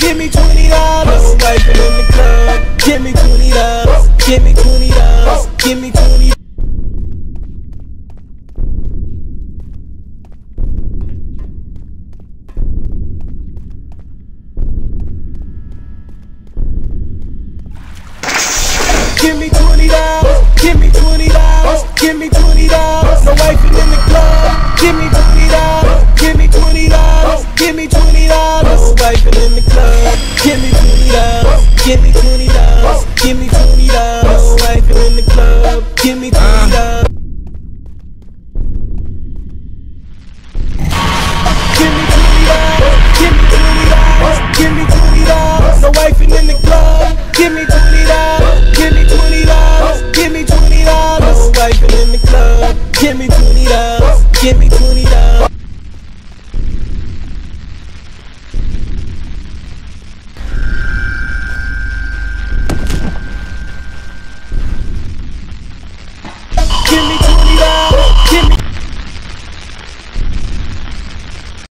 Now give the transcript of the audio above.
Give me twenty dollars. Wifing in the club. Give me twenty dollars. Give me twenty dollars. Give me twenty. Give me twenty dollars. Give me twenty dollars. Give me twenty dollars. No wifing in the club. Give me twenty dollars. Give me twenty dollars. Give me twenty dollars. No wifing in the club. Give me twenty dollars. Give me twenty dollars. Give me twenty dollars. No wifing in the club. Give me twenty dollars. Give me twenty dollars. Give me twenty dollars. Give me twenty dollars. No wifing in the club. Give me twenty dollars. Give me twenty dollars. Give me twenty dollars.